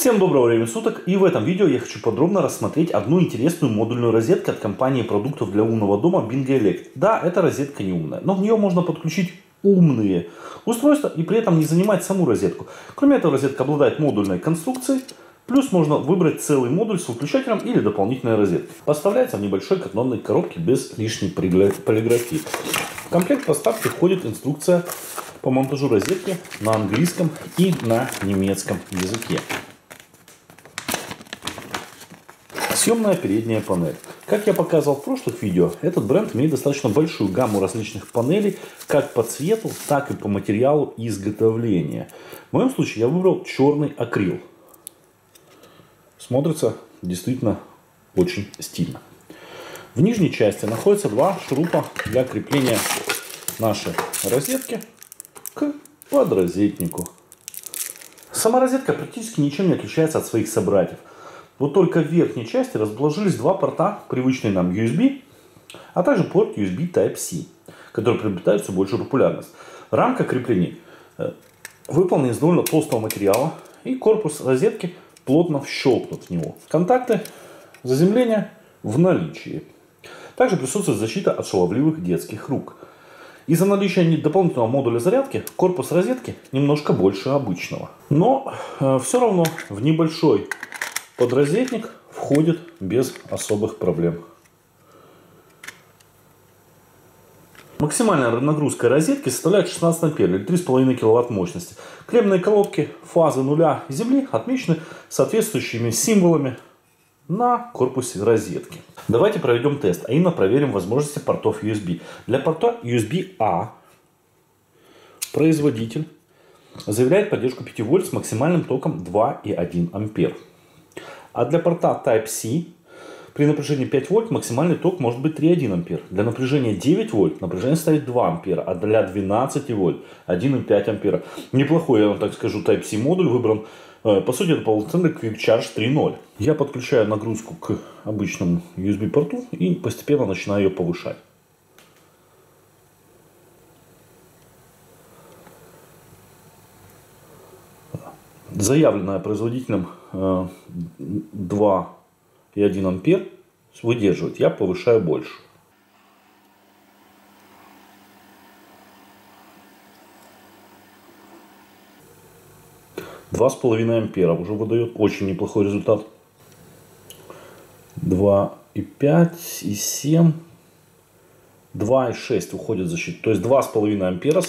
Всем доброго времени суток и в этом видео я хочу подробно рассмотреть одну интересную модульную розетку от компании продуктов для умного дома Bing Elect. Да, эта розетка не умная, но в нее можно подключить умные устройства и при этом не занимать саму розетку. Кроме этого, розетка обладает модульной конструкцией, плюс можно выбрать целый модуль с выключателем или дополнительной розеткой. Поставляется в небольшой картонной коробке без лишней полиграфии. В комплект поставки входит инструкция по монтажу розетки на английском и на немецком языке. Съемная передняя панель. Как я показывал в прошлых видео, этот бренд имеет достаточно большую гамму различных панелей, как по цвету, так и по материалу изготовления. В моем случае я выбрал черный акрил. Смотрится действительно очень стильно. В нижней части находятся два шурупа для крепления нашей розетки к подрозетнику. Сама розетка практически ничем не отличается от своих собратьев. Вот только в верхней части расположились два порта, привычные нам USB, а также порт USB Type-C, который приобретает все большую популярность. Рамка крепления э, выполнена из довольно толстого материала, и корпус розетки плотно вщелкнут в него. Контакты заземления в наличии. Также присутствует защита от шаловливых детских рук. Из-за наличия дополнительного модуля зарядки корпус розетки немножко больше обычного. Но э, все равно в небольшой Подрозетник входит без особых проблем. Максимальная нагрузка розетки составляет 16 ампер или 3,5 кВт мощности. Клемные колодки фазы нуля и земли отмечены соответствующими символами на корпусе розетки. Давайте проведем тест, а именно проверим возможности портов USB. Для порта USB-A производитель заявляет поддержку 5 вольт с максимальным током 2,1 ампер. А для порта Type-C при напряжении 5 вольт максимальный ток может быть 3,1 ампер. Для напряжения 9 вольт напряжение ставит 2 ампера, а для 12 вольт 1,5 ампера. Неплохой, я вам так скажу, Type-C модуль выбран. Э, по сути, это полноценный Quick Charge 3.0. Я подключаю нагрузку к обычному USB порту и постепенно начинаю ее повышать. Заявленная производителем 2,1 э, ампер выдерживает. Я повышаю больше. Два с половиной ампера уже выдает очень неплохой результат. Два и пять и семь. 2,6 уходит в защиту. То есть 2,5 ампера,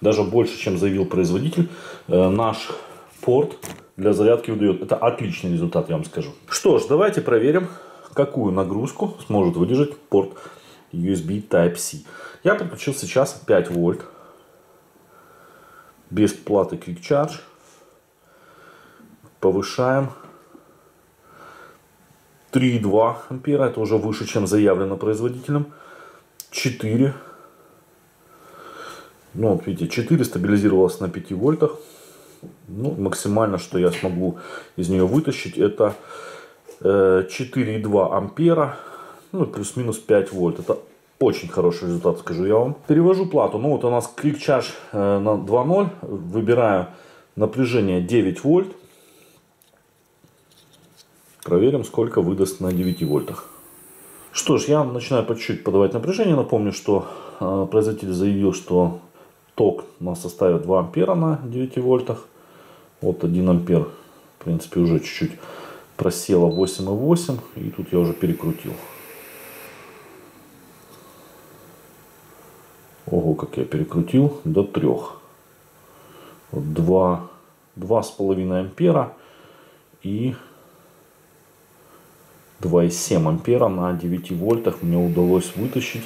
даже больше, чем заявил производитель. Э, наш порт для зарядки выдает. Это отличный результат, я вам скажу. Что ж, давайте проверим, какую нагрузку сможет выдержать порт USB Type-C. Я подключил сейчас 5 вольт. Без платы Quick Charge. Повышаем. 3,2 ампера. Это уже выше, чем заявлено производителем. 4. Ну, вот видите, 4 стабилизировалось на 5 вольтах. Ну, максимально, что я смогу из нее вытащить, это 4,2 э, ампера, ну, плюс-минус 5 вольт. Это очень хороший результат, скажу я вам. Перевожу плату. Ну, вот у нас Charge э, на 2.0. Выбираю напряжение 9 вольт. Проверим, сколько выдаст на 9 вольтах. Что ж, я начинаю по чуть-чуть подавать напряжение. Напомню, что э, производитель заявил, что ток у нас составит 2 ампера на 9 вольтах. Вот 1 ампер, в принципе, уже чуть-чуть просела 8,8. И тут я уже перекрутил. Ого, как я перекрутил до 3. Вот 2, 2,5 ампера и 2,7 ампера на 9 вольтах мне удалось вытащить.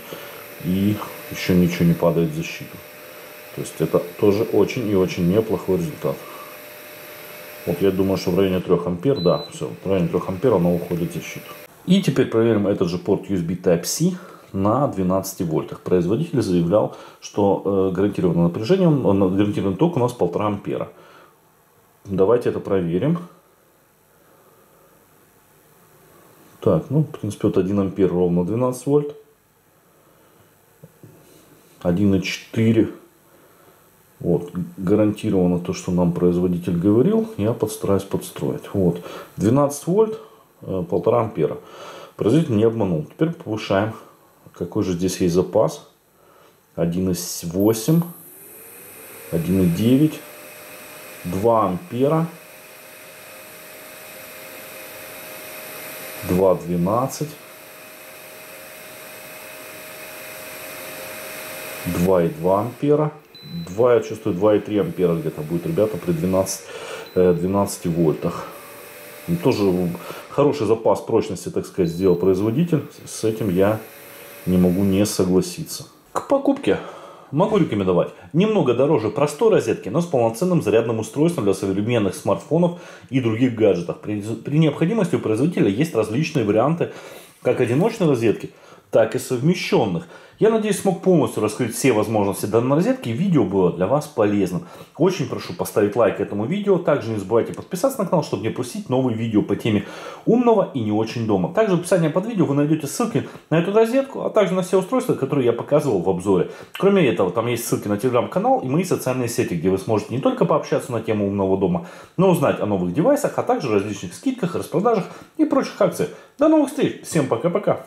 И еще ничего не падает в защиту. То есть это тоже очень и очень неплохой результат. Вот я думаю, что в районе 3 ампер, да, все, в районе 3 ампер оно уходит в защиту. И теперь проверим этот же порт USB Type-C на 12 вольтах. Производитель заявлял, что э, гарантированное напряжение, он, гарантированный ток у нас 1,5 ампера. Давайте это проверим. Так, ну, в принципе, вот 1 ампер ровно 12 вольт. 1,4 Вот, гарантированно то, что нам производитель говорил, я подстараюсь подстроить. Вот, 12 вольт, э, полтора ампера. Производитель не обманул. Теперь повышаем. Какой же здесь есть запас? 1,8, 1,9, 2 ампера, 2,12, 2,2 ампера. 2, я чувствую, 2,3 ампера где-то будет, ребята, при 12, 12 э, вольтах. Тоже хороший запас прочности, так сказать, сделал производитель. С этим я не могу не согласиться. К покупке могу рекомендовать. Немного дороже простой розетки, но с полноценным зарядным устройством для современных смартфонов и других гаджетов. При, при необходимости у производителя есть различные варианты как одиночной розетки, так и совмещенных. Я надеюсь, смог полностью раскрыть все возможности данной розетки. Видео было для вас полезным. Очень прошу поставить лайк этому видео. Также не забывайте подписаться на канал, чтобы не пропустить новые видео по теме умного и не очень дома. Также в описании под видео вы найдете ссылки на эту розетку, а также на все устройства, которые я показывал в обзоре. Кроме этого, там есть ссылки на телеграм-канал и мои социальные сети, где вы сможете не только пообщаться на тему умного дома, но узнать о новых девайсах, а также различных скидках, распродажах и прочих акциях. До новых встреч. Всем пока-пока.